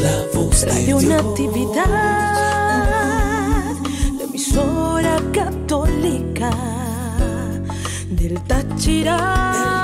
La voz de Dios. Natividad, la emisora católica del Táchira.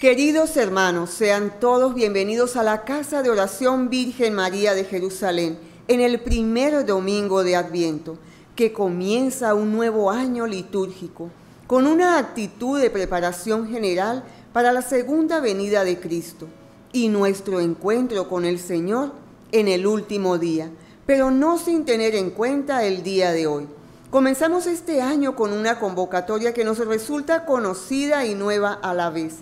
Queridos hermanos, sean todos bienvenidos a la Casa de Oración Virgen María de Jerusalén en el primer domingo de Adviento, que comienza un nuevo año litúrgico, con una actitud de preparación general para la segunda venida de Cristo y nuestro encuentro con el Señor en el último día, pero no sin tener en cuenta el día de hoy. Comenzamos este año con una convocatoria que nos resulta conocida y nueva a la vez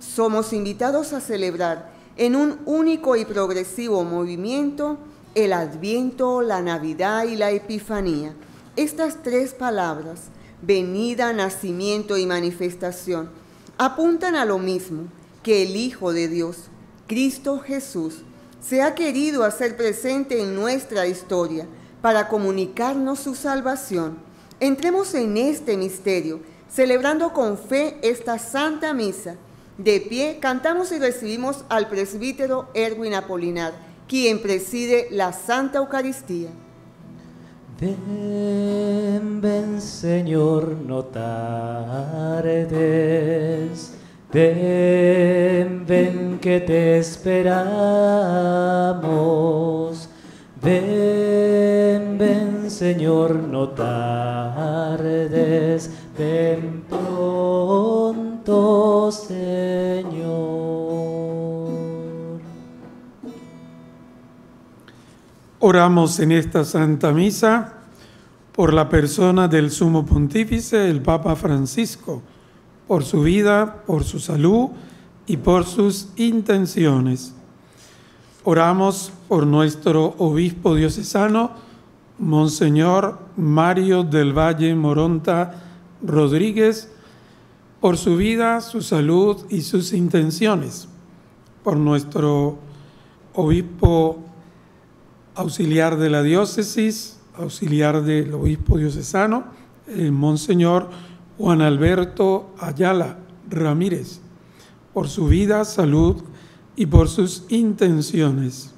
somos invitados a celebrar en un único y progresivo movimiento el Adviento, la Navidad y la Epifanía. Estas tres palabras, venida, nacimiento y manifestación, apuntan a lo mismo, que el Hijo de Dios, Cristo Jesús, se ha querido hacer presente en nuestra historia para comunicarnos su salvación. Entremos en este misterio, celebrando con fe esta Santa Misa de pie, cantamos y recibimos al presbítero Erwin Apolinar, quien preside la Santa Eucaristía. Ven, ven Señor, no tardes. Ven, ven que te esperamos. Ven, ven Señor, no tardes. Ven pronto, Señor. Oramos en esta Santa Misa por la persona del Sumo Pontífice, el Papa Francisco, por su vida, por su salud y por sus intenciones. Oramos por nuestro obispo diocesano, Monseñor Mario del Valle Moronta Rodríguez, por su vida, su salud y sus intenciones. Por nuestro obispo auxiliar de la diócesis, auxiliar del obispo diocesano, el Monseñor Juan Alberto Ayala Ramírez, por su vida, salud y por sus intenciones.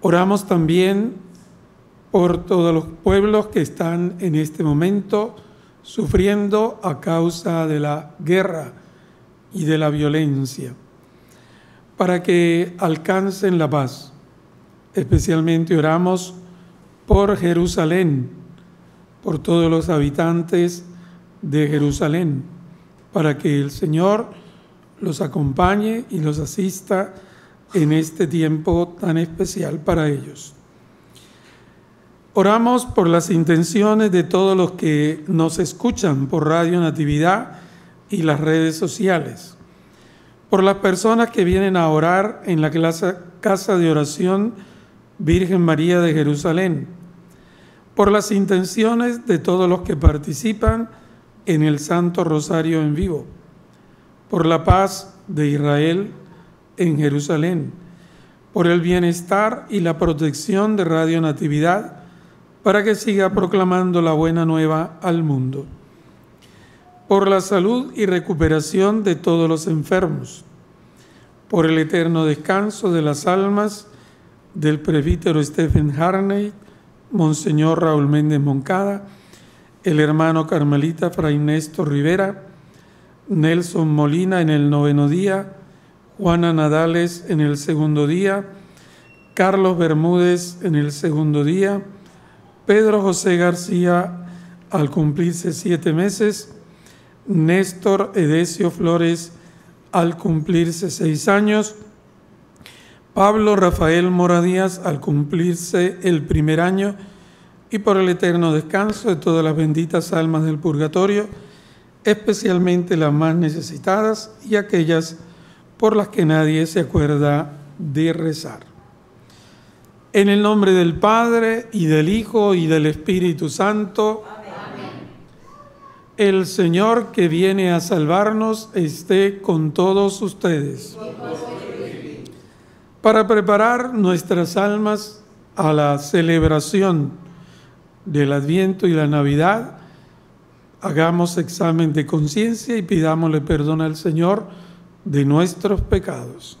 Oramos también por todos los pueblos que están en este momento sufriendo a causa de la guerra y de la violencia, para que alcancen la paz. Especialmente oramos por Jerusalén, por todos los habitantes de Jerusalén, para que el Señor los acompañe y los asista en este tiempo tan especial para ellos. Oramos por las intenciones de todos los que nos escuchan por Radio Natividad y las redes sociales, por las personas que vienen a orar en la casa de oración Virgen María de Jerusalén, por las intenciones de todos los que participan en el Santo Rosario en vivo, por la paz de Israel en Jerusalén, por el bienestar y la protección de Radio Natividad, para que siga proclamando la buena nueva al mundo. Por la salud y recuperación de todos los enfermos, por el eterno descanso de las almas del presbítero Stephen Harney, Monseñor Raúl Méndez Moncada, el hermano carmelita Fray Néstor Rivera, Nelson Molina en el noveno día, Juana Nadales en el segundo día, Carlos Bermúdez en el segundo día, Pedro José García al cumplirse siete meses, Néstor Edesio Flores al cumplirse seis años, Pablo Rafael Mora Díaz al cumplirse el primer año. Y por el eterno descanso de todas las benditas almas del purgatorio, especialmente las más necesitadas y aquellas por las que nadie se acuerda de rezar. En el nombre del Padre y del Hijo y del Espíritu Santo, el Señor que viene a salvarnos esté con todos ustedes. Para preparar nuestras almas a la celebración del Adviento y la Navidad, hagamos examen de conciencia y pidámosle perdón al Señor de nuestros pecados.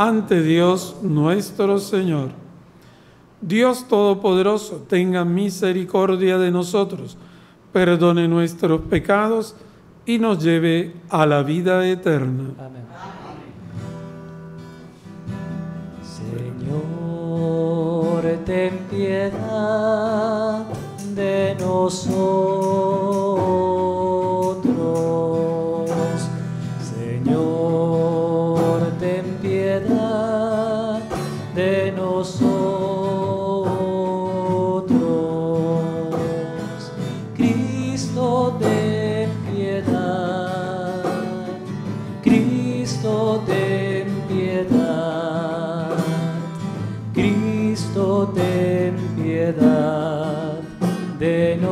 ante Dios nuestro Señor. Dios Todopoderoso, tenga misericordia de nosotros, perdone nuestros pecados y nos lleve a la vida eterna. Amén. Señor, ten piedad de nosotros.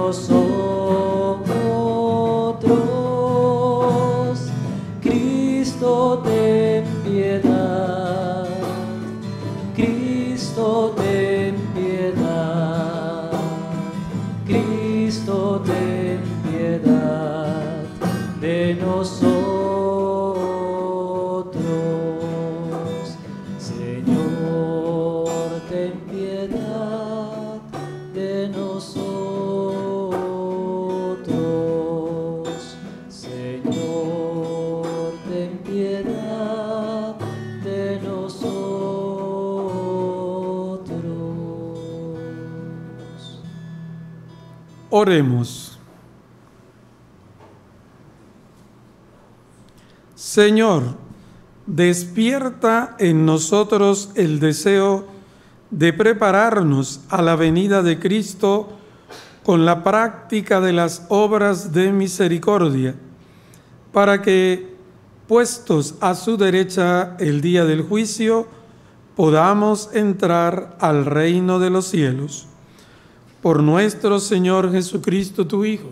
Nosotros. Cristo, ten piedad. Cristo, ten piedad. Cristo, ten piedad de nosotros. Oremos. Señor, despierta en nosotros el deseo de prepararnos a la venida de Cristo con la práctica de las obras de misericordia, para que, puestos a su derecha el día del juicio, podamos entrar al reino de los cielos. Por nuestro Señor Jesucristo, tu Hijo,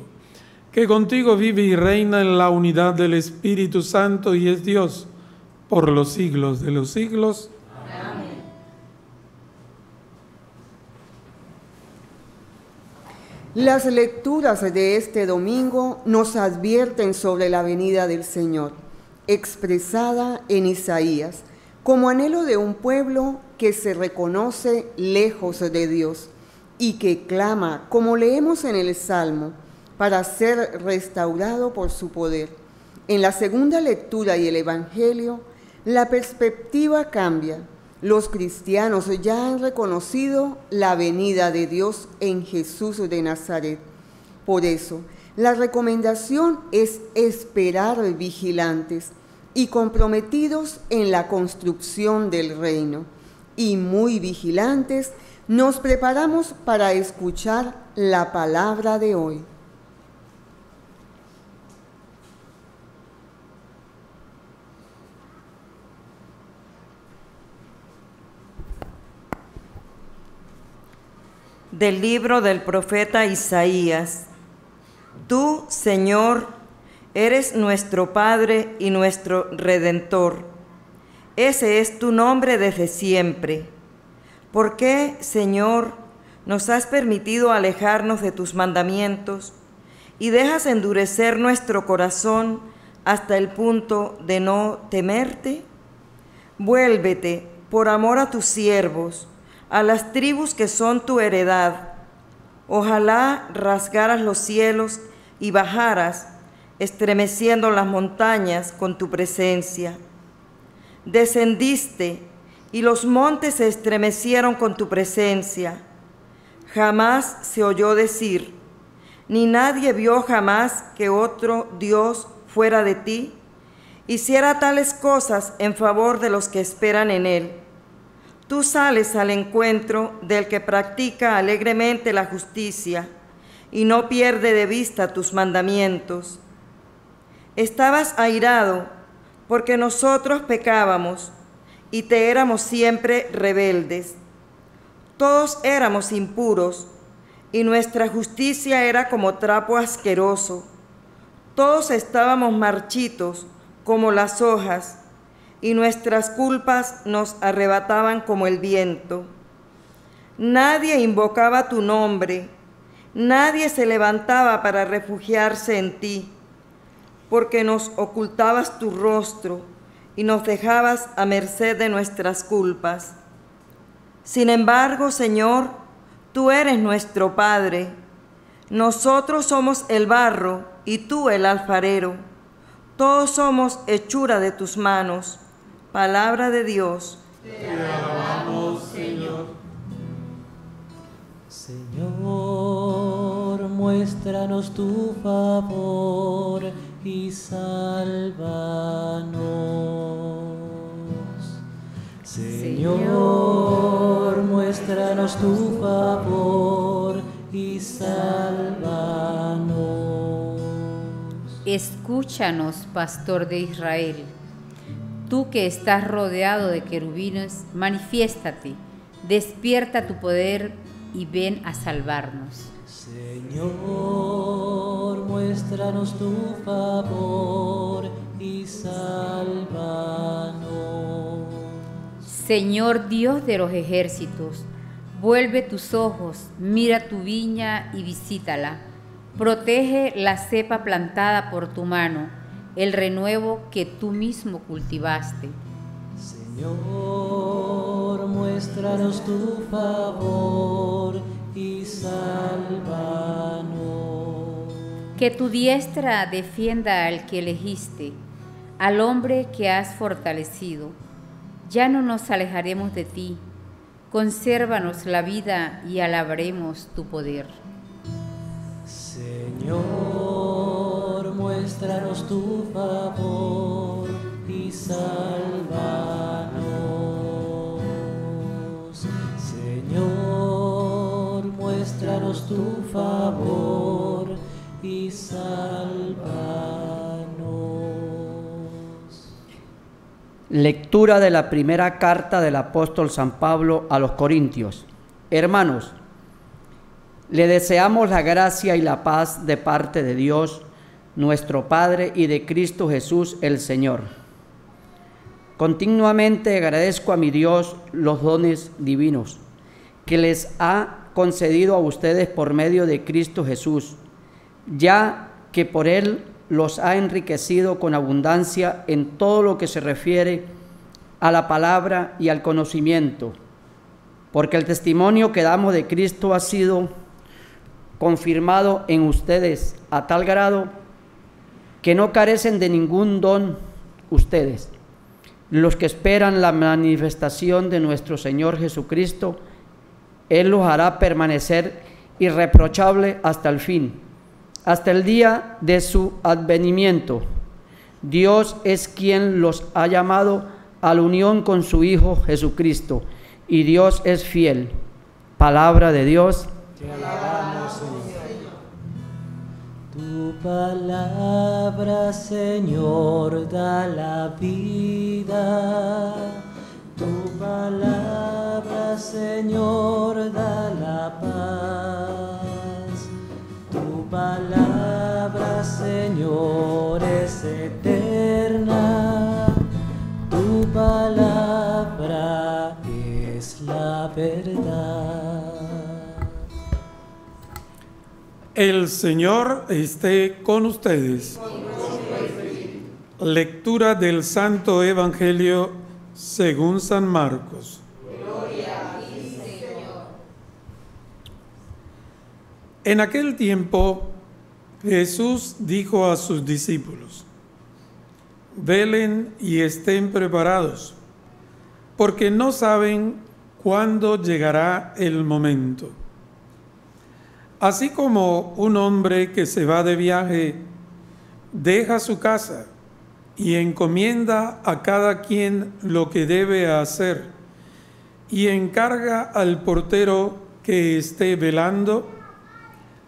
que contigo vive y reina en la unidad del Espíritu Santo y es Dios por los siglos de los siglos. Las lecturas de este domingo nos advierten sobre la venida del Señor, expresada en Isaías, como anhelo de un pueblo que se reconoce lejos de Dios y que clama, como leemos en el Salmo, para ser restaurado por su poder. En la segunda lectura y el Evangelio, la perspectiva cambia. Los cristianos ya han reconocido la venida de Dios en Jesús de Nazaret. Por eso, la recomendación es esperar vigilantes y comprometidos en la construcción del reino. Y muy vigilantes nos preparamos para escuchar la palabra de hoy. Del libro del profeta Isaías. Tú, Señor, Eres nuestro Padre y nuestro Redentor. Ese es tu nombre desde siempre. ¿Por qué, Señor, nos has permitido alejarnos de tus mandamientos y dejas endurecer nuestro corazón hasta el punto de no temerte? Vuélvete, por amor a tus siervos, a las tribus que son tu heredad. Ojalá rasgaras los cielos y bajaras, estremeciendo las montañas con tu presencia. Descendiste y los montes se estremecieron con tu presencia. Jamás se oyó decir, ni nadie vio jamás que otro Dios fuera de ti hiciera tales cosas en favor de los que esperan en Él. Tú sales al encuentro del que practica alegremente la justicia y no pierde de vista tus mandamientos. Estabas airado porque nosotros pecábamos y te éramos siempre rebeldes. Todos éramos impuros y nuestra justicia era como trapo asqueroso. Todos estábamos marchitos como las hojas y nuestras culpas nos arrebataban como el viento. Nadie invocaba tu nombre, nadie se levantaba para refugiarse en ti, porque nos ocultabas tu rostro y nos dejabas a merced de nuestras culpas. Sin embargo, Señor, tú eres nuestro Padre. Nosotros somos el barro y tú el alfarero. Todos somos hechura de tus manos. Palabra de Dios. Señor, muéstranos tu favor y sálvanos. Señor, muéstranos tu favor y sálvanos. Escúchanos, pastor de Israel. Tú que estás rodeado de querubines, manifiéstate, despierta tu poder y ven a salvarnos. Señor, muéstranos tu favor y sálvanos. Señor Dios de los ejércitos, vuelve tus ojos, mira tu viña y visítala. Protege la cepa plantada por tu mano, el renuevo que tú mismo cultivaste. Señor, muéstranos tu favor y sálvanos. Que tu diestra defienda al que elegiste, al hombre que has fortalecido. Ya no nos alejaremos de ti. Consérvanos la vida y alabaremos tu poder. Señor, muéstranos tu favor y sálvanos. Señor, muéstranos tu favor y sálvanos. Lectura de la primera carta del apóstol San Pablo a los Corintios. Hermanos, le deseamos la gracia y la paz de parte de Dios, nuestro Padre, y de Cristo Jesús el Señor. Continuamente agradezco a mi Dios los dones divinos que les ha concedido a ustedes por medio de Cristo Jesús, ya que por Él los ha enriquecido con abundancia en todo lo que se refiere a la palabra y al conocimiento, porque el testimonio que damos de Cristo ha sido confirmado en ustedes a tal grado que no carecen de ningún don ustedes, los que esperan la manifestación de nuestro Señor Jesucristo, Él los hará permanecer irreprochable hasta el fin, hasta el día de su advenimiento. Dios es quien los ha llamado a la unión con su Hijo Jesucristo, y Dios es fiel. Palabra de Dios. Tu palabra, Señor, da la vida. Tu palabra, Señor, da la paz. Palabra, Señor es eterna, tu palabra es la verdad. El Señor esté con ustedes. Lectura del Santo Evangelio según San Marcos. En aquel tiempo Jesús dijo a sus discípulos, velen y estén preparados, porque no saben cuándo llegará el momento. Así como un hombre que se va de viaje deja su casa y encomienda a cada quien lo que debe hacer y encarga al portero que esté velando,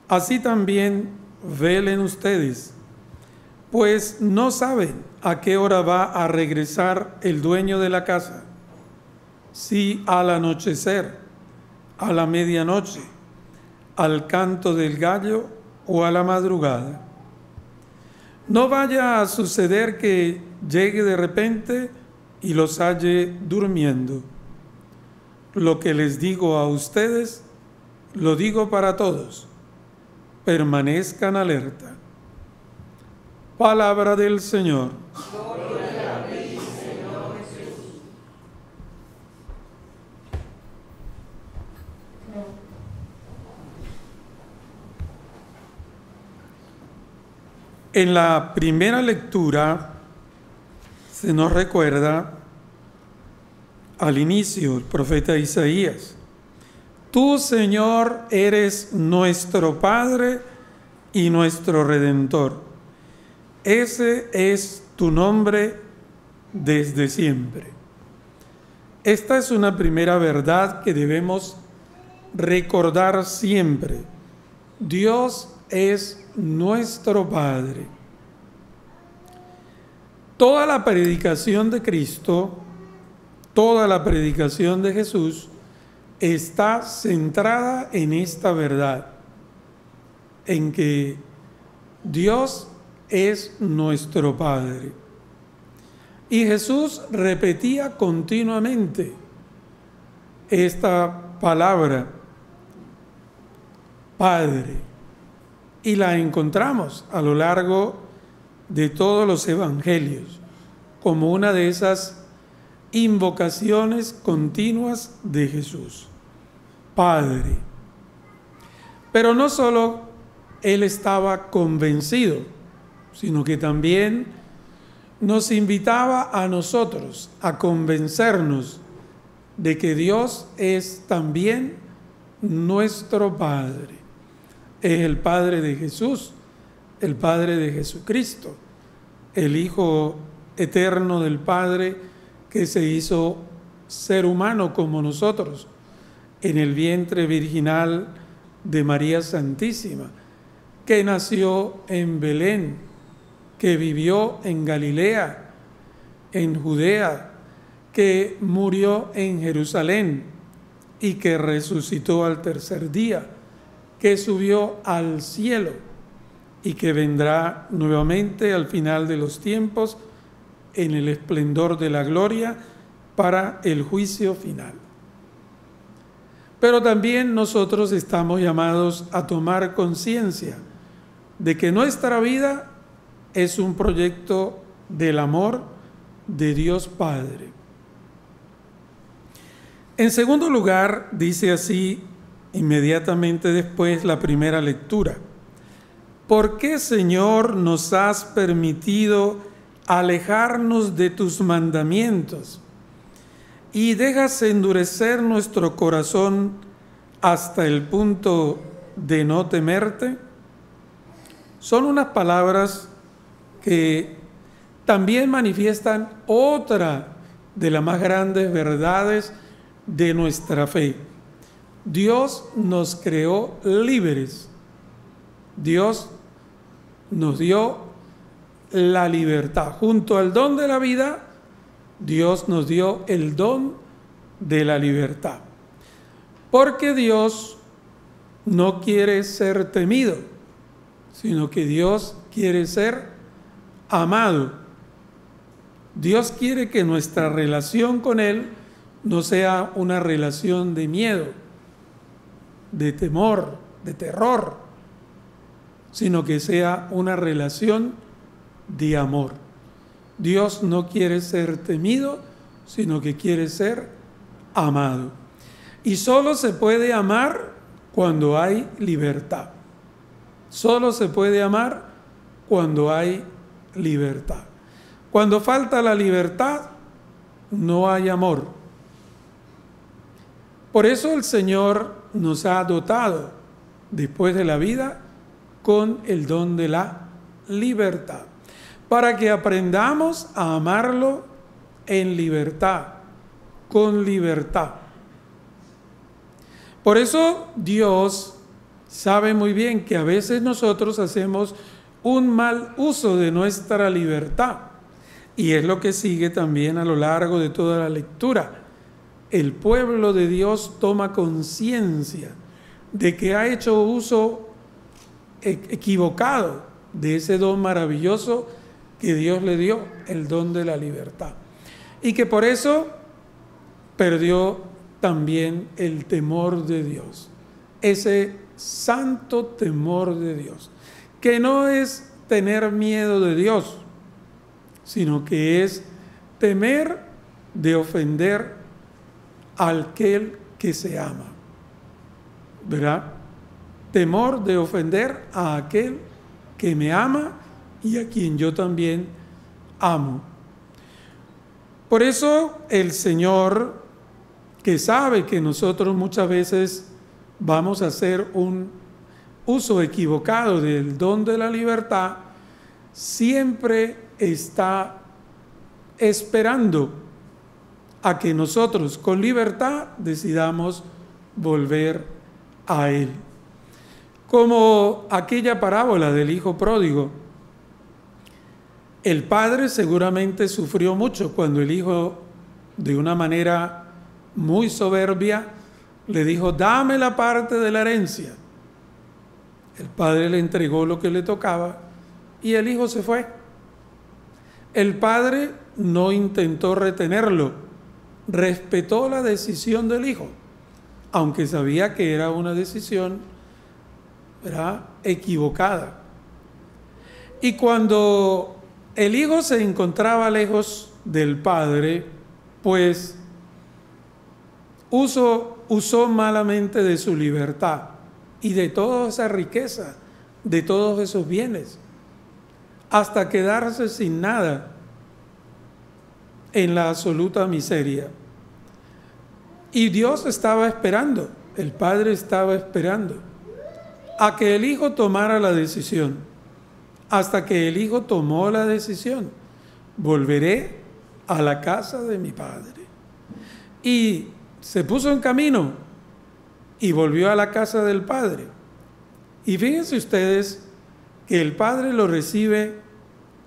así también velen ustedes, pues no saben a qué hora va a regresar el dueño de la casa, si al anochecer, a la medianoche, al canto del gallo o a la madrugada. No vaya a suceder que llegue de repente y los halle durmiendo. Lo que les digo a ustedes, lo digo para todos. Permanezcan alerta. Palabra del Señor. En la primera lectura se nos recuerda al inicio el profeta Isaías. Tú, Señor, eres nuestro Padre y nuestro Redentor. Ese es tu nombre desde siempre. Esta es una primera verdad que debemos recordar siempre. Dios es nuestro Padre. Toda la predicación de Cristo, toda la predicación de Jesús está centrada en esta verdad, en que Dios es nuestro Padre. Y Jesús repetía continuamente esta palabra, Padre y la encontramos a lo largo de todos los evangelios como una de esas invocaciones continuas de Jesús. Padre. Pero no solo él estaba convencido, sino que también nos invitaba a nosotros a convencernos de que Dios es también nuestro Padre es el Padre de Jesús, el Padre de Jesucristo, el Hijo eterno del Padre que se hizo ser humano como nosotros en el vientre virginal de María Santísima, que nació en Belén, que vivió en Galilea, en Judea, que murió en Jerusalén y que resucitó al tercer día que subió al cielo y que vendrá nuevamente al final de los tiempos en el esplendor de la gloria para el juicio final. Pero también nosotros estamos llamados a tomar conciencia de que nuestra vida es un proyecto del amor de Dios Padre. En segundo lugar, dice así inmediatamente después la primera lectura. ¿Por qué, Señor, nos has permitido alejarnos de tus mandamientos y dejas endurecer nuestro corazón hasta el punto de no temerte? Son unas palabras que también manifiestan otra de las más grandes verdades de nuestra fe Dios nos creó libres. Dios nos dio la libertad. Junto al don de la vida, Dios nos dio el don de la libertad. Porque Dios no quiere ser temido, sino que Dios quiere ser amado. Dios quiere que nuestra relación con Él no sea una relación de miedo, de temor, de terror, sino que sea una relación de amor. Dios no quiere ser temido, sino que quiere ser amado. Y solo se puede amar cuando hay libertad. Solo se puede amar cuando hay libertad. Cuando falta la libertad, no hay amor. Por eso el Señor nos ha dotado después de la vida con el don de la libertad, para que aprendamos a amarlo en libertad, con libertad. Por eso Dios sabe muy bien que a veces nosotros hacemos un mal uso de nuestra libertad. Y es lo que sigue también a lo largo de toda la lectura. El pueblo de Dios toma conciencia de que ha hecho uso e-, equivocado de ese don maravilloso que Dios le dio, el don de la libertad. Y que por eso perdió también el temor de Dios, ese santo temor de Dios, que no es tener miedo de Dios, sino que es temer de ofender a aquel que se ama. ¿Verdad? Temor de ofender a aquel que me ama y a quien yo también amo. Por eso el Señor, que sabe que nosotros muchas veces vamos a hacer un uso equivocado del don de la libertad, siempre está esperando a que nosotros con libertad decidamos volver a Él. Como aquella parábola del Hijo Pródigo, el padre seguramente sufrió mucho cuando el hijo, de una manera muy soberbia, le dijo, dame la parte de la herencia. El padre le entregó lo que le tocaba y el hijo se fue. El padre no intentó retenerlo, respetó la decisión del hijo, aunque sabía que era una decisión equivocada. Y cuando el hijo se encontraba lejos del padre, pues usó, malamente de su libertad y de toda esa riqueza, de todos esos bienes, hasta quedarse sin nada en la absoluta miseria. Y Dios estaba esperando, el Padre estaba esperando a que el Hijo tomara la decisión hasta que el hijo tomó la decisión, volveré a la casa de mi padre. Y se puso en camino y volvió a la casa del padre. Y fíjense ustedes que el padre lo recibe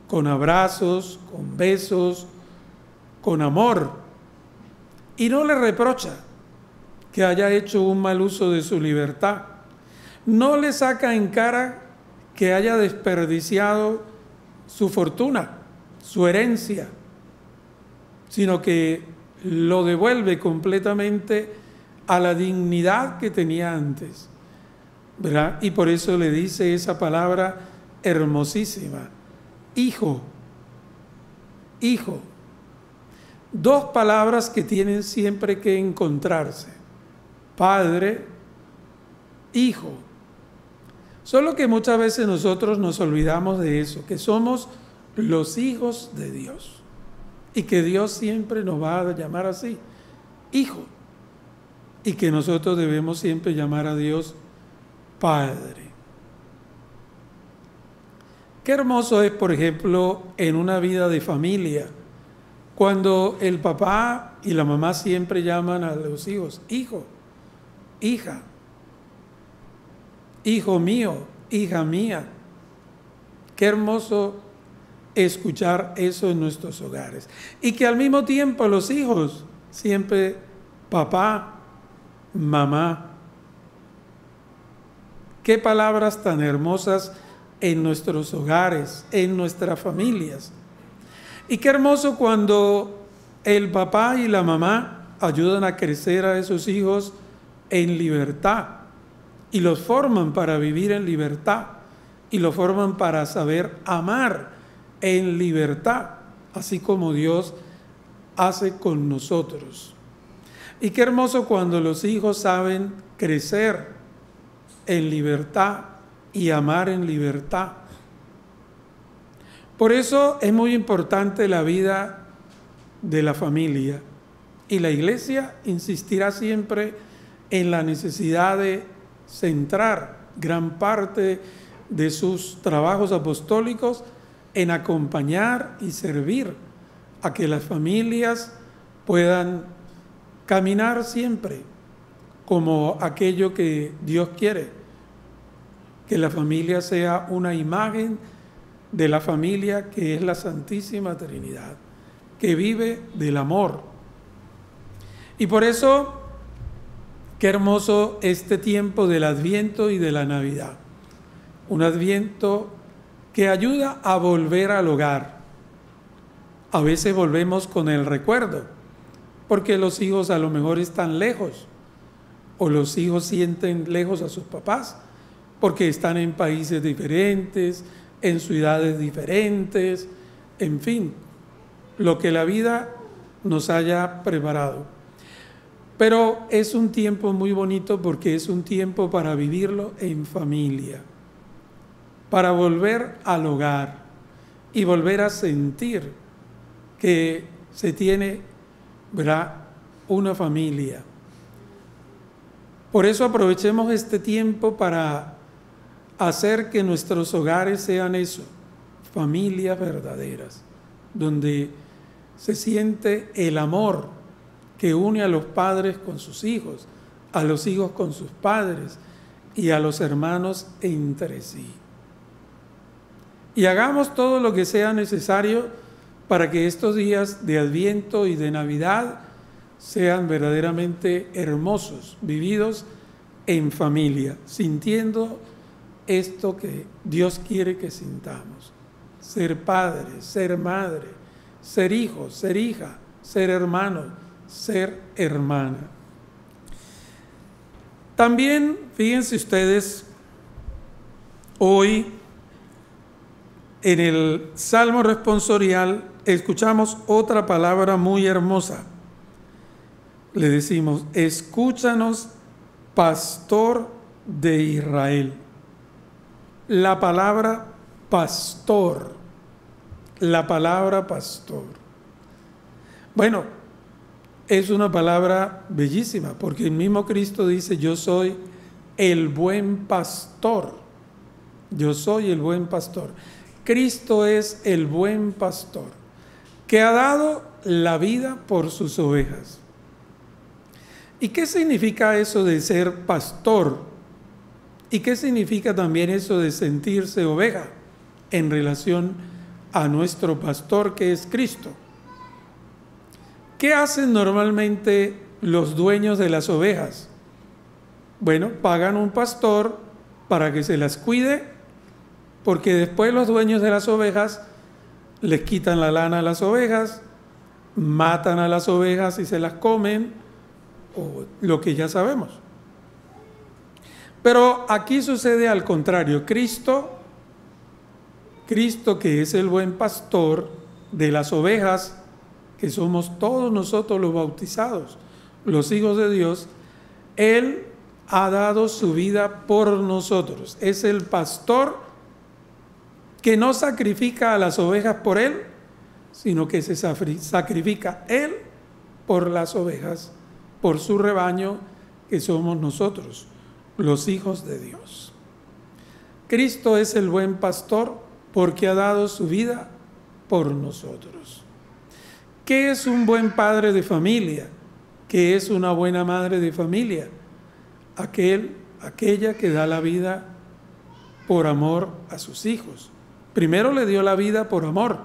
con abrazos, con besos, con amor. Y no le reprocha que haya hecho un mal uso de su libertad. No le saca en cara que haya desperdiciado su fortuna, su herencia, sino que lo devuelve completamente a la dignidad que tenía antes. ¿verdad? Y por eso le dice esa palabra hermosísima, hijo, hijo. Dos palabras que tienen siempre que encontrarse, padre, hijo. Solo que muchas veces nosotros nos olvidamos de eso, que somos los hijos de Dios y que Dios siempre nos va a llamar así, hijo, y que nosotros debemos siempre llamar a Dios Padre. Qué hermoso es, por ejemplo, en una vida de familia, cuando el papá y la mamá siempre llaman a los hijos, hijo, hija, hijo mío, hija mía. Qué hermoso escuchar eso en nuestros hogares. Y que al mismo tiempo los hijos, siempre papá, mamá. Qué palabras tan hermosas en nuestros hogares, en nuestras familias. Y qué hermoso cuando el papá y la mamá ayudan a crecer a esos hijos en libertad y los forman para vivir en libertad y los forman para saber amar en libertad, así como Dios hace con nosotros. Y qué hermoso cuando los hijos saben crecer en libertad y amar en libertad. Por eso es muy importante la vida de la familia y la iglesia insistirá siempre en la necesidad de centrar gran parte de sus trabajos apostólicos en acompañar y servir a que las familias puedan caminar siempre como aquello que Dios quiere, que la familia sea una imagen de la familia que es la Santísima Trinidad, que vive del amor. Y por eso, qué hermoso este tiempo del Adviento y de la Navidad. Un Adviento que ayuda a volver al hogar. A veces volvemos con el recuerdo, porque los hijos a lo mejor están lejos, o los hijos sienten lejos a sus papás, porque están en países diferentes, en ciudades diferentes, en fin, lo que la vida nos haya preparado. Pero es un tiempo muy bonito porque es un tiempo para vivirlo en familia, para volver al hogar y volver a sentir que se tiene ¿verdad? una familia. Por eso aprovechemos este tiempo para hacer que nuestros hogares sean eso, familias verdaderas, donde se siente el amor que une a los padres con sus hijos, a los hijos con sus padres y a los hermanos entre sí. Y hagamos todo lo que sea necesario para que estos días de Adviento y de Navidad sean verdaderamente hermosos, vividos en familia, sintiendo esto que Dios quiere que sintamos. Ser padre, ser madre, ser hijo, ser hija, ser hermano, ser hermana. También, fíjense ustedes, hoy en el Salmo responsorial escuchamos otra palabra muy hermosa. Le decimos, escúchanos, pastor de Israel la palabra pastor. La palabra pastor. Bueno, es una palabra bellísima, porque el mismo Cristo dice, yo soy el buen pastor. Yo soy el buen pastor. Cristo es el buen pastor, que ha dado la vida por sus ovejas. ¿Y qué significa eso de ser pastor? ¿Y qué significa también eso de sentirse oveja en relación a nuestro pastor que es Cristo? ¿Qué hacen normalmente los dueños de las ovejas? Bueno, pagan un pastor para que se las cuide, porque después los dueños de las ovejas les quitan la lana a las ovejas, matan a las ovejas y se las comen, o lo que ya sabemos. Pero aquí sucede al contrario. Cristo, Cristo que es el buen pastor de las ovejas, que somos todos nosotros los bautizados, los hijos de Dios, Él ha dado su vida por nosotros. Es el pastor que no sacrifica a las ovejas por Él, sino que se sacrifica Él por las ovejas, por su rebaño que somos nosotros los hijos de Dios. Cristo es el buen pastor porque ha dado su vida por nosotros. ¿Qué es un buen padre de familia? ¿Qué es una buena madre de familia? Aquel, aquella que da la vida por amor a sus hijos. Primero le dio la vida por amor.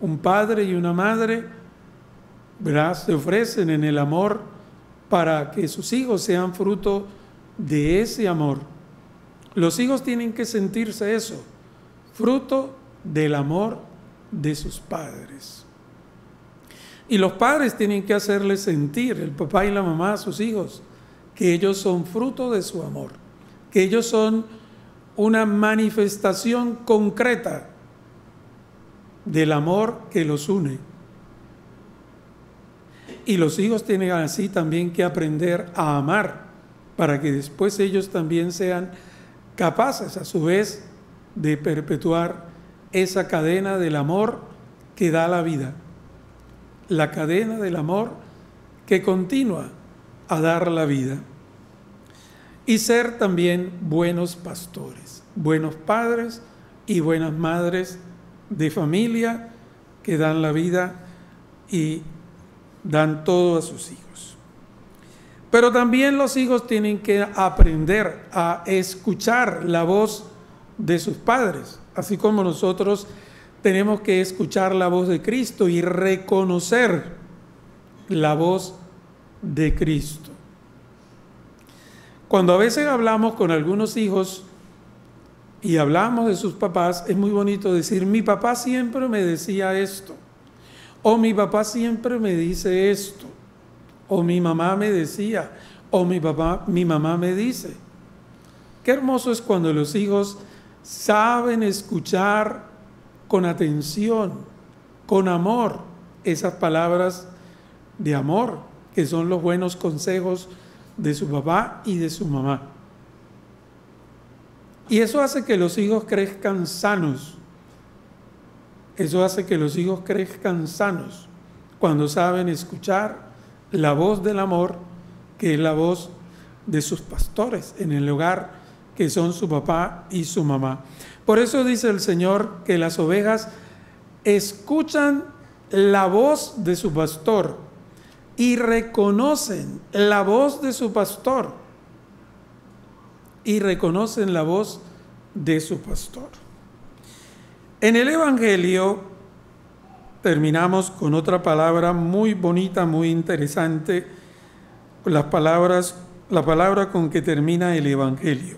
Un padre y una madre se ofrecen en el amor para que sus hijos sean fruto de ese amor. Los hijos tienen que sentirse eso, fruto del amor de sus padres. Y los padres tienen que hacerles sentir, el papá y la mamá a sus hijos, que ellos son fruto de su amor, que ellos son una manifestación concreta del amor que los une. Y los hijos tienen así también que aprender a amar para que después ellos también sean capaces a su vez de perpetuar esa cadena del amor que da la vida, la cadena del amor que continúa a dar la vida. Y ser también buenos pastores, buenos padres y buenas madres de familia que dan la vida y dan todo a sus hijos. Pero también los hijos tienen que aprender a escuchar la voz de sus padres, así como nosotros tenemos que escuchar la voz de Cristo y reconocer la voz de Cristo. Cuando a veces hablamos con algunos hijos y hablamos de sus papás, es muy bonito decir, mi papá siempre me decía esto, o mi papá siempre me dice esto, o mi mamá me decía, o mi papá, mi mamá me dice. Qué hermoso es cuando los hijos saben escuchar con atención, con amor, esas palabras de amor, que son los buenos consejos de su papá y de su mamá. Y eso hace que los hijos crezcan sanos. Eso hace que los hijos crezcan sanos cuando saben escuchar la voz del amor, que es la voz de sus pastores en el hogar, que son su papá y su mamá. Por eso dice el Señor que las ovejas escuchan la voz de su pastor y reconocen la voz de su pastor y reconocen la voz de su pastor. En el Evangelio terminamos con otra palabra muy bonita, muy interesante, las palabras, la palabra con que termina el Evangelio.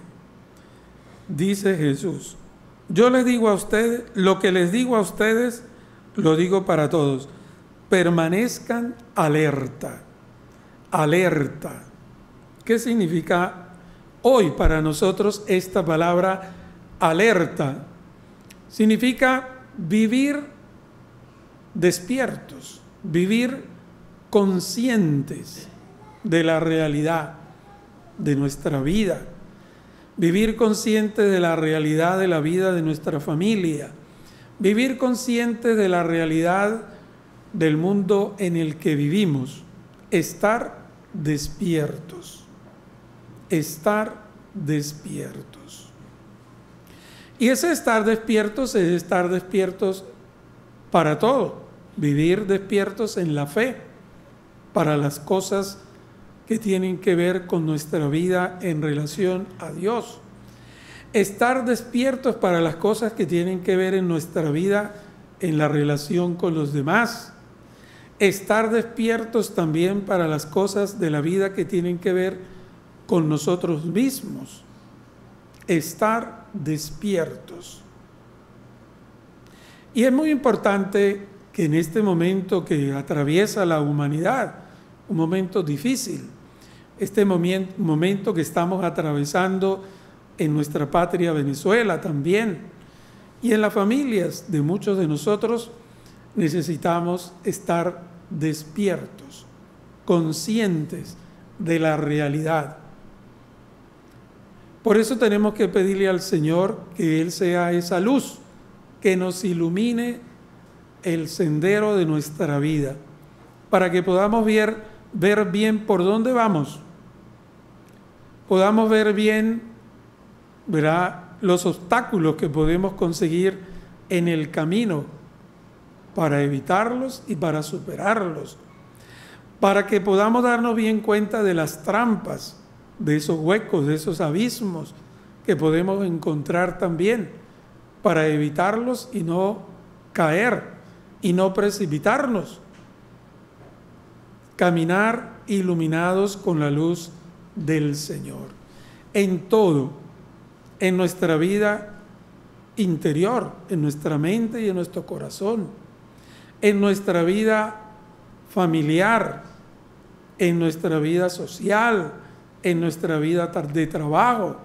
Dice Jesús, yo les digo a ustedes, lo que les digo a ustedes, lo digo para todos, permanezcan alerta, alerta. ¿Qué significa hoy para nosotros esta palabra alerta? Significa vivir despiertos, vivir conscientes de la realidad de nuestra vida, vivir conscientes de la realidad de la vida de nuestra familia, vivir conscientes de la realidad del mundo en el que vivimos, estar despiertos, estar despiertos. Y ese estar despiertos es estar despiertos para todo, vivir despiertos en la fe, para las cosas que tienen que ver con nuestra vida en relación a Dios. Estar despiertos para las cosas que tienen que ver en nuestra vida en la relación con los demás. Estar despiertos también para las cosas de la vida que tienen que ver con nosotros mismos. Estar despiertos. Y es muy importante que en este momento que atraviesa la humanidad, un momento difícil, este momento que estamos atravesando en nuestra patria Venezuela también, y en las familias de muchos de nosotros, necesitamos estar despiertos, conscientes de la realidad. Por eso tenemos que pedirle al Señor que Él sea esa luz que nos ilumine el sendero de nuestra vida, para que podamos ver, ver bien por dónde vamos, podamos ver bien verá, los obstáculos que podemos conseguir en el camino para evitarlos y para superarlos, para que podamos darnos bien cuenta de las trampas, de esos huecos, de esos abismos que podemos encontrar también para evitarlos y no caer y no precipitarnos. Caminar iluminados con la luz del Señor. En todo, en nuestra vida interior, en nuestra mente y en nuestro corazón, en nuestra vida familiar, en nuestra vida social, en nuestra vida de trabajo,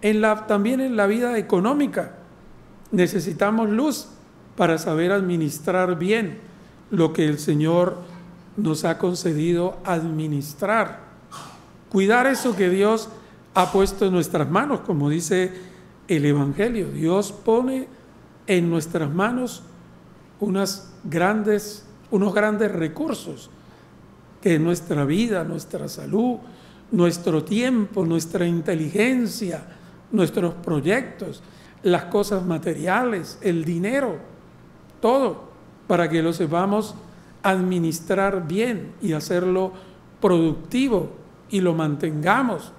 en la, también en la vida económica. Necesitamos luz para saber administrar bien lo que el Señor nos ha concedido administrar. Cuidar eso que Dios ha puesto en nuestras manos, como dice el Evangelio. Dios pone en nuestras manos grandes, unos grandes recursos, que es nuestra vida, nuestra salud, nuestro tiempo, nuestra inteligencia, nuestros proyectos, las cosas materiales, el dinero, todo, para que lo sepamos administrar bien y hacerlo productivo y lo mantengamos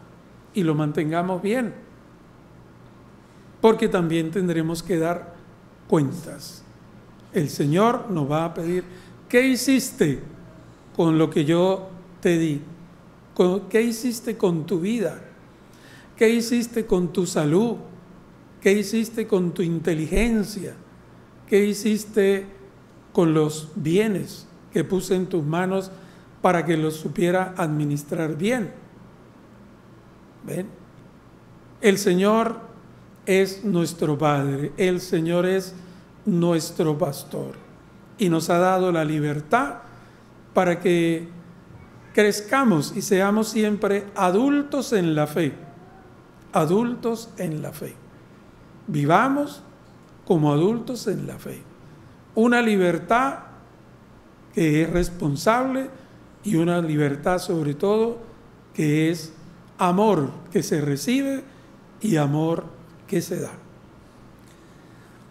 y lo mantengamos bien. Porque también tendremos que dar cuentas. El Señor nos va a pedir, ¿qué hiciste con lo que yo te di? ¿Qué hiciste con tu vida? ¿Qué hiciste con tu salud? ¿Qué hiciste con tu inteligencia? ¿Qué hiciste con los bienes que puse en tus manos para que los supiera administrar bien? ¿Ven? El Señor es nuestro Padre, el Señor es nuestro pastor y nos ha dado la libertad para que crezcamos y seamos siempre adultos en la fe, adultos en la fe. Vivamos como adultos en la fe. Una libertad que es responsable y una libertad sobre todo que es amor que se recibe y amor que se da.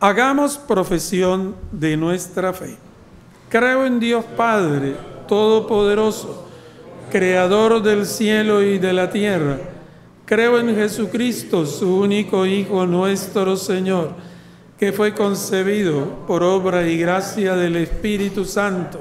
Hagamos profesión de nuestra fe. Creo en Dios Padre Todopoderoso creador del cielo y de la tierra. Creo en Jesucristo, su único Hijo nuestro Señor, que fue concebido por obra y gracia del Espíritu Santo.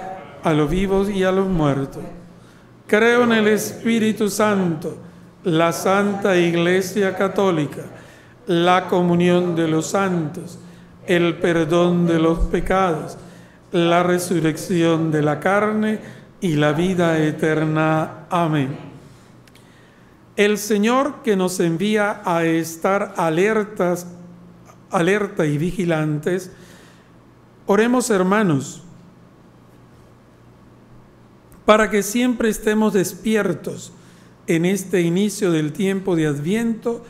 a los vivos y a los muertos. Creo en el Espíritu Santo, la Santa Iglesia Católica, la comunión de los santos, el perdón de los pecados la resurrección de la carne y la vida eterna. Amén. El Señor que nos envía a estar alertas, alerta y vigilantes, oremos hermanos, para que siempre estemos despiertos en este inicio del tiempo de Adviento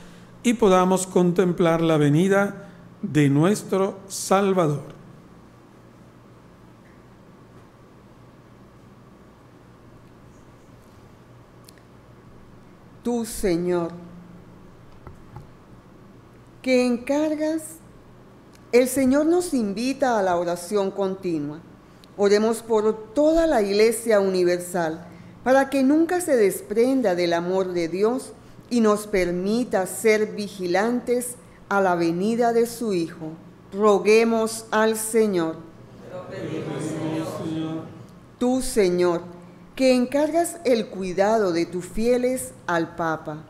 y podamos contemplar la venida de nuestro Salvador. tú, Señor, que encargas, el Señor nos invita a la oración continua. Oremos por toda la Iglesia Universal, para que nunca se desprenda del amor de Dios y nos permita ser vigilantes a la venida de su Hijo. Roguemos al Señor. Tú, Señor, que encargas el cuidado de tus fieles al Papa,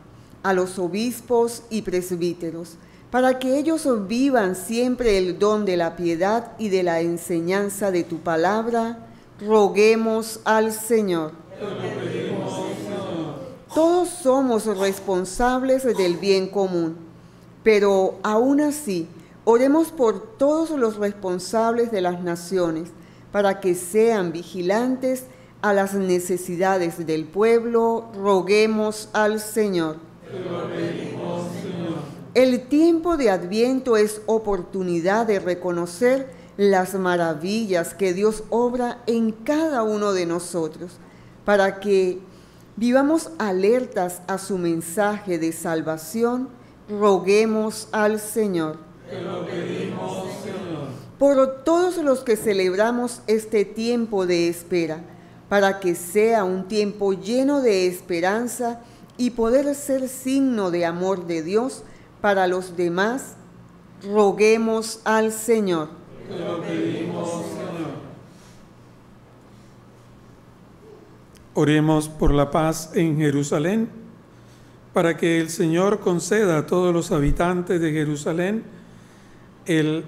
a los obispos y presbíteros, para que ellos vivan siempre el don de la piedad y de la enseñanza de tu palabra, roguemos al Señor. Todos somos responsables del bien común, pero aún así, oremos por todos los responsables de las naciones, para que sean vigilantes a las necesidades del pueblo, roguemos al Señor. El tiempo de Adviento es oportunidad de reconocer las maravillas que Dios obra en cada uno de nosotros, para que vivamos alertas a su mensaje de salvación, roguemos al Señor. Te lo pedimos, Señor. por todos los que celebramos este tiempo de espera, para que sea un tiempo lleno de esperanza y poder ser signo de amor de Dios para los demás, roguemos al Señor. Oremos por la paz en Jerusalén, para que el Señor conceda a todos los habitantes de Jerusalén el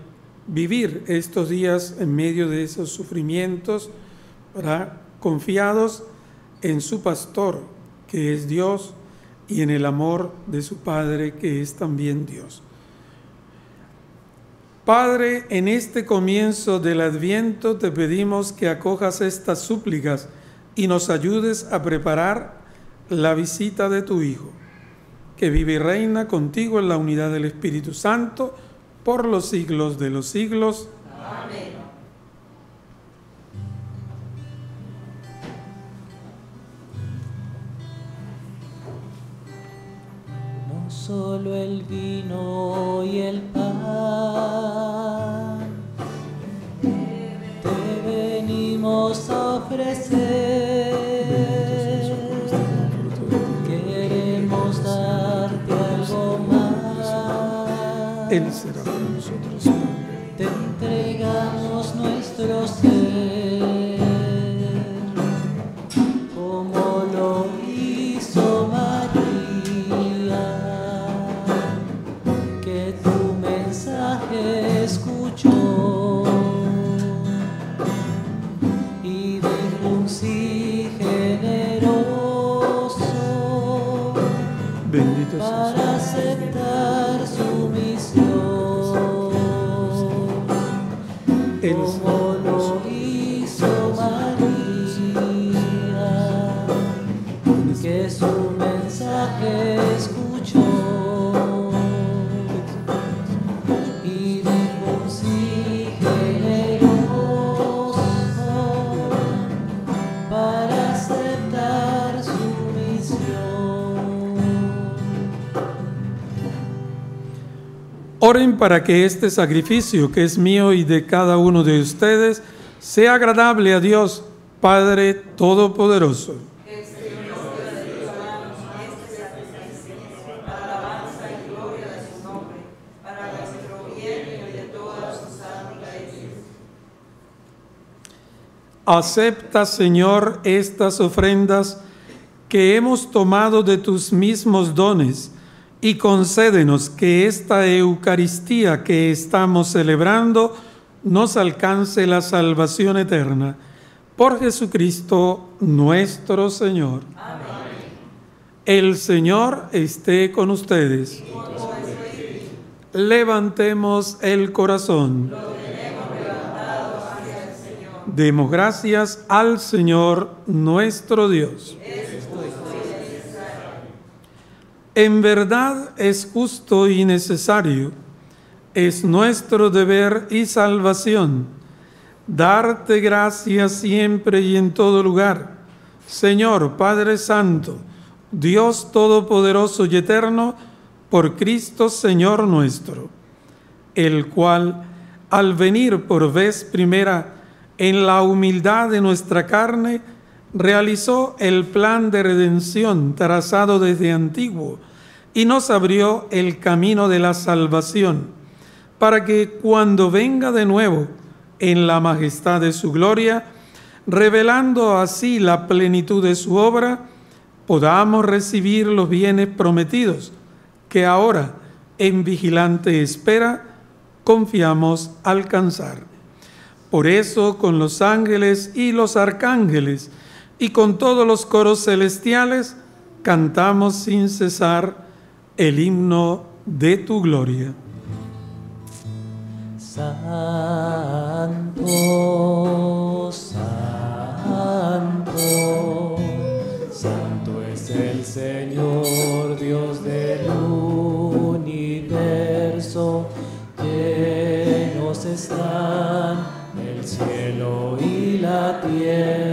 vivir estos días en medio de esos sufrimientos, confiados en su pastor, que es Dios, y en el amor de su Padre, que es también Dios. Padre, en este comienzo del Adviento te pedimos que acojas estas súplicas y nos ayudes a preparar la visita de tu Hijo, que vive y reina contigo en la unidad del Espíritu Santo por los siglos de los siglos. Amén. Solo el vino y el pan te venimos a ofrecer. Queremos darte algo más. Él será por nosotros. Te entregamos nuestro ser, Oren para que este sacrificio que es mío y de cada uno de ustedes sea agradable a Dios, Padre Todopoderoso. Acepta, Señor, estas ofrendas que hemos tomado de tus mismos dones y concédenos que esta Eucaristía que estamos celebrando nos alcance la salvación eterna. Por Jesucristo nuestro Señor. El Señor esté con ustedes. Levantemos el corazón. Demos gracias al Señor nuestro Dios. En verdad es justo y necesario, es nuestro deber y salvación, darte gracias siempre y en todo lugar. Señor Padre Santo, Dios Todopoderoso y Eterno, por Cristo Señor nuestro, el cual, al venir por vez primera en la humildad de nuestra carne, realizó el plan de redención trazado desde antiguo y nos abrió el camino de la salvación, para que cuando venga de nuevo en la majestad de su gloria, revelando así la plenitud de su obra, podamos recibir los bienes prometidos que ahora, en vigilante espera, confiamos alcanzar. Por eso, con los ángeles y los arcángeles, y con todos los coros celestiales, cantamos sin cesar el himno de tu gloria. Santo, santo, santo es el Señor, Dios del universo, llenos están el cielo y la tierra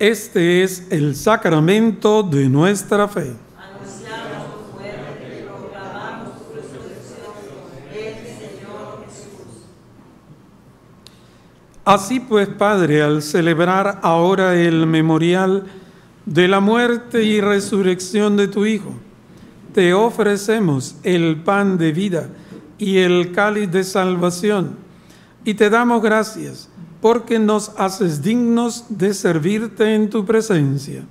Este es el sacramento de nuestra fe. Así pues, Padre, al celebrar ahora el memorial de la muerte y resurrección de tu Hijo, te ofrecemos el pan de vida y el cáliz de salvación, y te damos gracias porque nos haces dignos de servirte en tu presencia.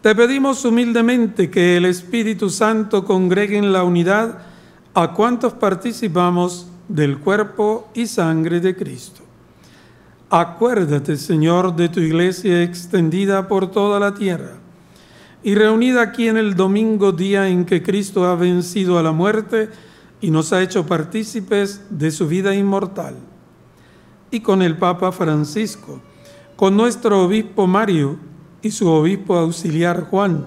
Te pedimos humildemente que el Espíritu Santo congregue en la unidad a cuantos participamos del cuerpo y sangre de Cristo. Acuérdate, Señor, de tu iglesia extendida por toda la tierra y reunida aquí en el domingo día en que Cristo ha vencido a la muerte y nos ha hecho partícipes de su vida inmortal y con el Papa Francisco, con nuestro obispo Mario y su obispo auxiliar Juan,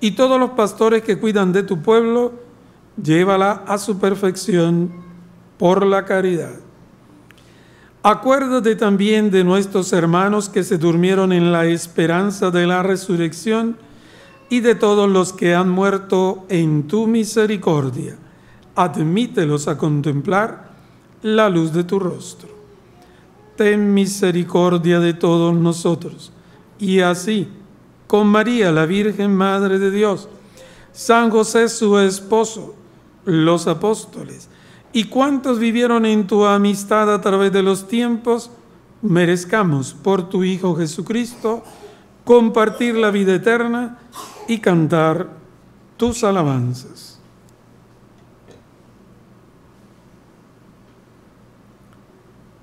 y todos los pastores que cuidan de tu pueblo, llévala a su perfección por la caridad. Acuérdate también de nuestros hermanos que se durmieron en la esperanza de la resurrección y de todos los que han muerto en tu misericordia. Admítelos a contemplar la luz de tu rostro ten misericordia de todos nosotros. Y así, con María, la Virgen Madre de Dios, San José su esposo, los apóstoles, y cuantos vivieron en tu amistad a través de los tiempos, merezcamos por tu Hijo Jesucristo compartir la vida eterna y cantar tus alabanzas.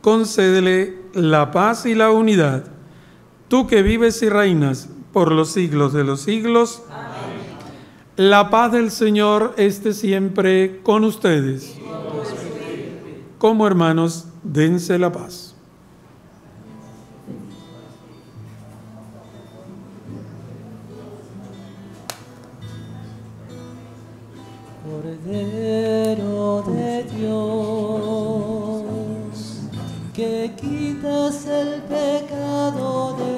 concédele la paz y la unidad. Tú que vives y reinas por los siglos de los siglos, la paz del Señor esté siempre con ustedes. Como hermanos, dense la paz. Quitas el pecado del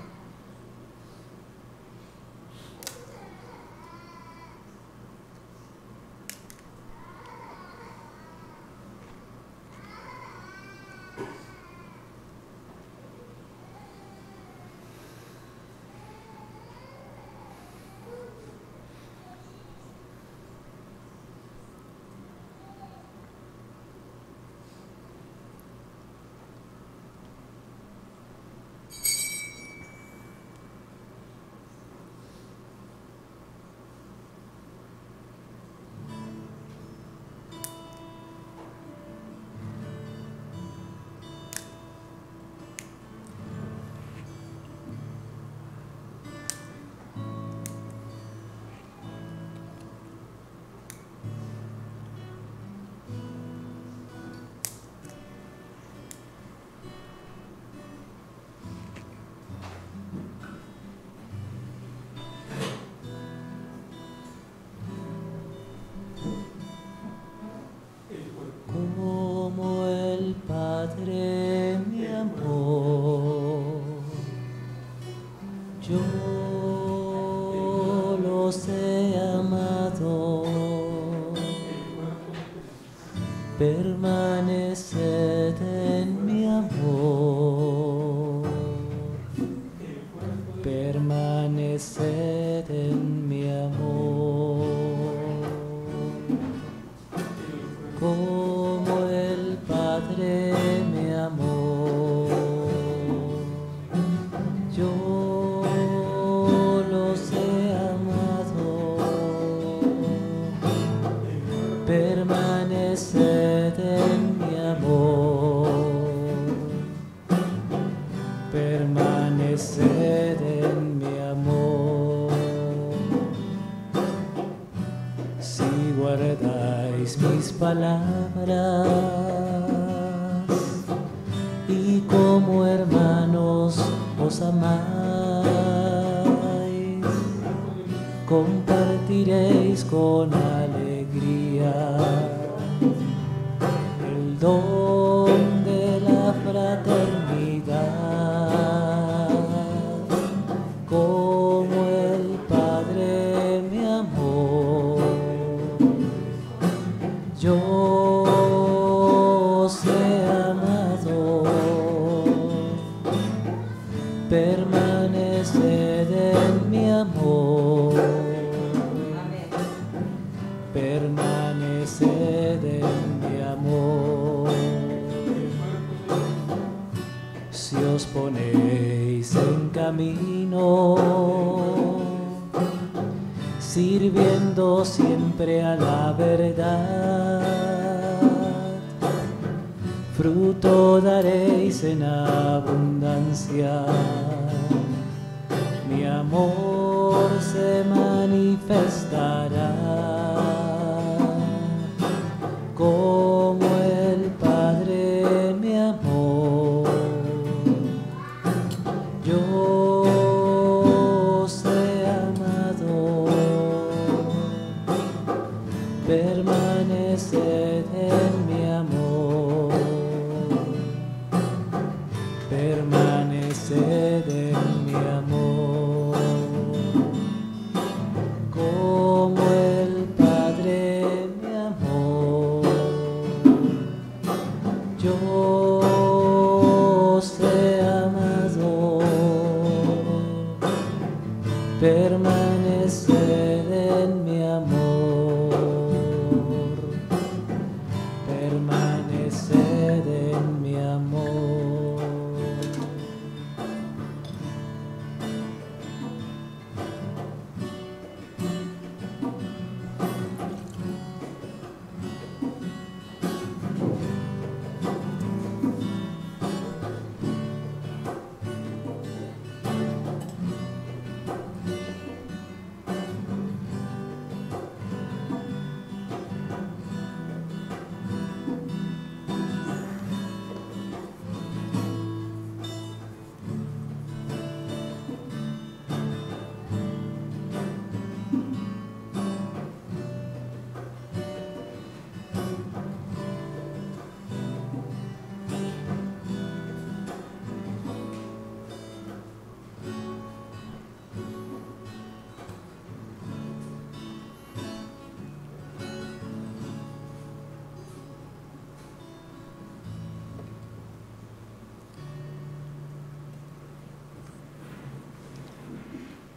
permanente.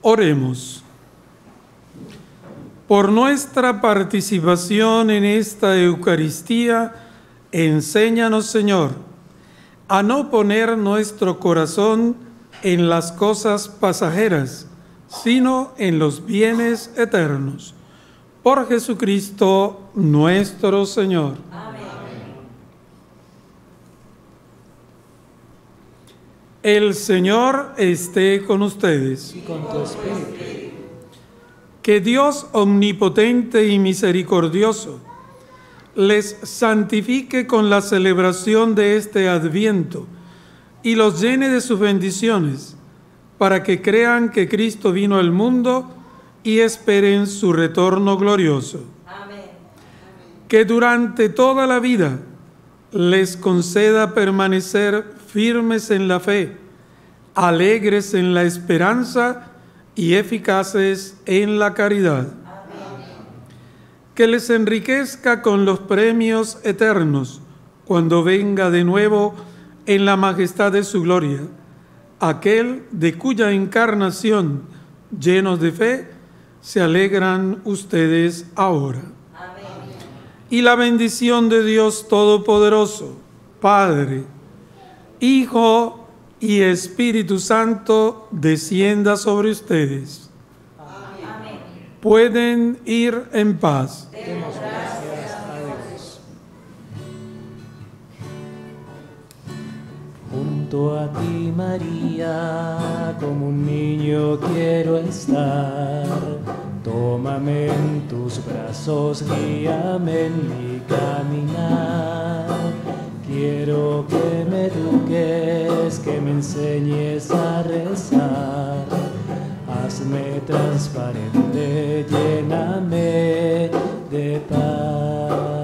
Oremos. Por nuestra participación en esta Eucaristía, enséñanos, Señor, a no poner nuestro corazón en las cosas pasajeras, sino en los bienes eternos. Por Jesucristo nuestro Señor. El Señor esté con ustedes. Y con tu espíritu. Que Dios omnipotente y misericordioso les santifique con la celebración de este adviento y los llene de sus bendiciones, para que crean que Cristo vino al mundo y esperen su retorno glorioso. Que durante toda la vida les conceda permanecer firmes en la fe, alegres en la esperanza y eficaces en la caridad. Que les enriquezca con los premios eternos cuando venga de nuevo en la majestad de su gloria, aquel de cuya encarnación, llenos de fe, se alegran ustedes ahora. Y la bendición de Dios Todopoderoso, Padre, Hijo y Espíritu Santo descienda sobre ustedes. Pueden ir en paz. Demos gracias a Dios. Junto a ti, María, como un niño quiero estar. Tómame en tus brazos, guíame en mi caminar. Quiero que me eduques, que me enseñes a rezar. Hazme transparente, lléname de paz.